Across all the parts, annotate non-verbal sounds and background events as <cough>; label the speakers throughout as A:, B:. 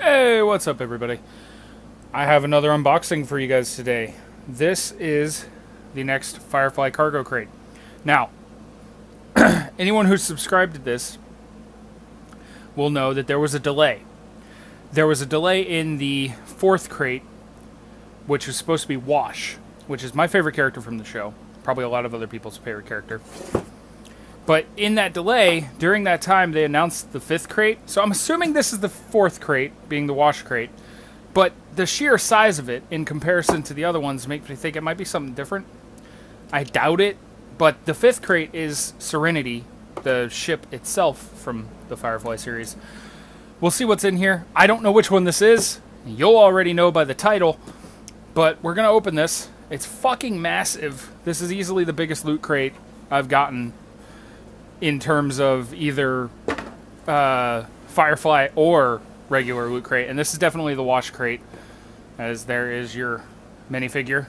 A: Hey, what's up, everybody? I have another unboxing for you guys today. This is the next Firefly cargo crate. Now, <clears throat> anyone who's subscribed to this will know that there was a delay. There was a delay in the fourth crate, which was supposed to be Wash, which is my favorite character from the show. Probably a lot of other people's favorite character. But in that delay, during that time, they announced the fifth crate. So I'm assuming this is the fourth crate, being the wash crate. But the sheer size of it, in comparison to the other ones, makes me think it might be something different. I doubt it. But the fifth crate is Serenity, the ship itself from the Firefly series. We'll see what's in here. I don't know which one this is. You'll already know by the title. But we're going to open this. It's fucking massive. This is easily the biggest loot crate I've gotten in terms of either uh, Firefly or regular loot crate. And this is definitely the wash crate, as there is your minifigure,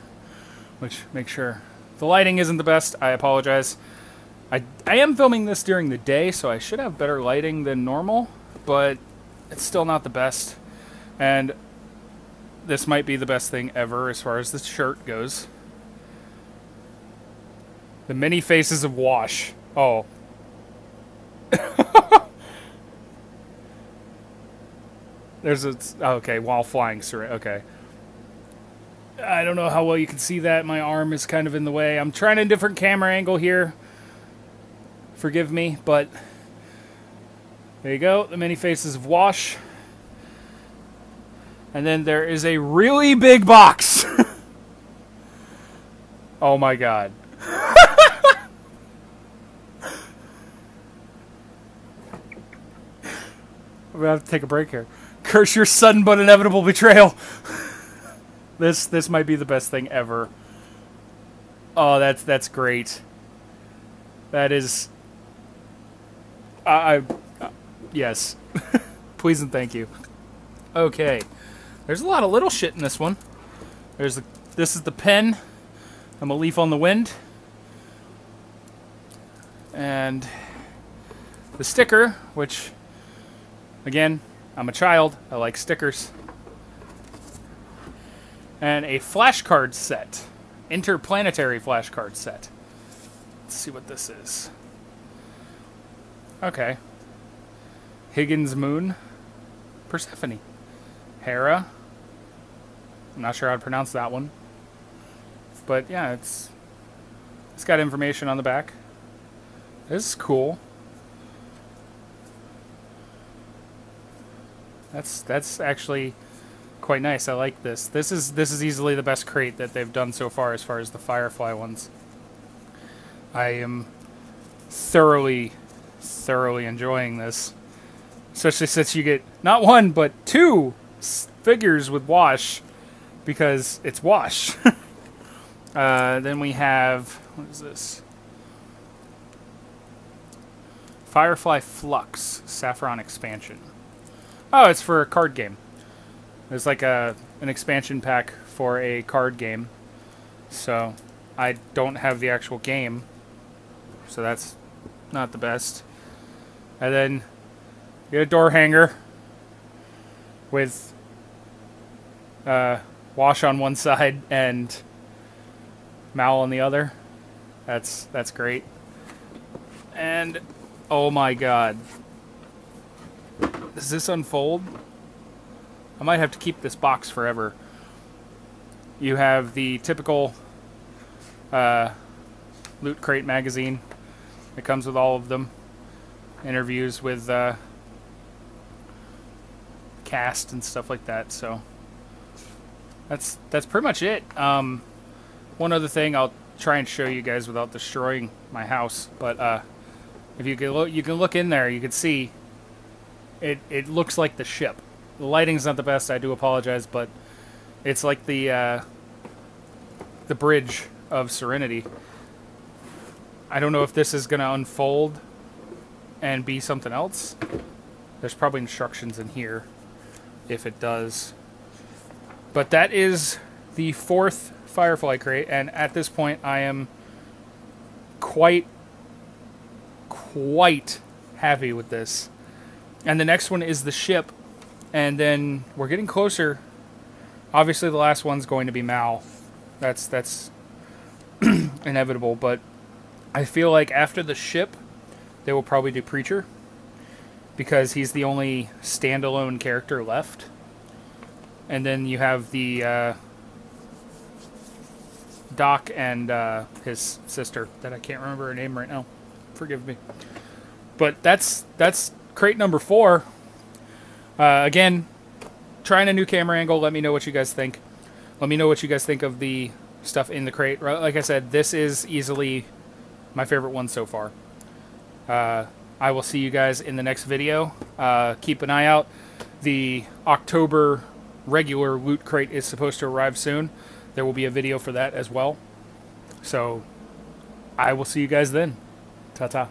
A: which make sure the lighting isn't the best. I apologize. I, I am filming this during the day, so I should have better lighting than normal, but it's still not the best. And this might be the best thing ever as far as the shirt goes. The many faces of wash. Oh. There's a oh, okay while flying syringe. Okay. I don't know how well you can see that. My arm is kind of in the way. I'm trying a different camera angle here. Forgive me, but there you go. The many faces of Wash. And then there is a really big box. <laughs> oh my god. <laughs> We're gonna have to take a break here. Curse your sudden but inevitable betrayal. <laughs> this this might be the best thing ever. Oh, that's that's great. That is. I, I uh, yes. <laughs> Please and thank you. Okay. There's a lot of little shit in this one. There's the, this is the pen. I'm a leaf on the wind. And the sticker, which again, I'm a child. I like stickers. And a flashcard set. Interplanetary flashcard set. Let's see what this is. Okay. Higgins Moon. Persephone. Hera. I'm not sure how to pronounce that one. But yeah, it's it's got information on the back. This is cool. That's that's actually quite nice. I like this. This is this is easily the best crate that they've done so far as far as the Firefly ones. I am thoroughly thoroughly enjoying this. Especially since you get not one but two figures with Wash because it's Wash. <laughs> uh, then we have what is this? Firefly Fluxx Saffron expansion. Oh, it's for a card game. It's like a an expansion pack for a card game. So I don't have the actual game. So that's not the best. And then get a door hanger with uh, wash on one <laughs> side and Mal on the other. That's that's great. And oh my god. Does this unfold? I might have to keep this box forever. You have the typical uh, Loot Crate magazine. It comes with all of them. Interviews with uh, cast and stuff like that. So that's that's pretty much it. Um, one other thing I'll try and show you guys without destroying my house, but uh, if you can look, you can look in there. You can see it. It looks like the ship. The lighting's not the best. I do apologize, but it's like the uh, the bridge of Serenity. I don't know if this is going to unfold and be something else. There's probably instructions in here if it does. But that is the fourth Firefly crate, and at this point, I am quite, quite happy with this. And the next one is the ship, and then we're getting closer. Obviously, the last one's going to be Mal. That's that's <clears throat> inevitable, but I feel like after the ship, they will probably do Preacher because he's the only standalone character left. And then you have the uh, Doc and uh, his sister that I can't remember her name right now. Forgive me. But that's that's crate number four. Uh, again, trying a new camera angle. Let me know what you guys think. Let me know what you guys think of the stuff in the crate. Like I said, this is easily my favorite one so far. Uh, I will see you guys in the next video. Uh, keep an eye out. The October regular loot crate is supposed to arrive soon. There will be a video for that as well. So I will see you guys then. Ta ta.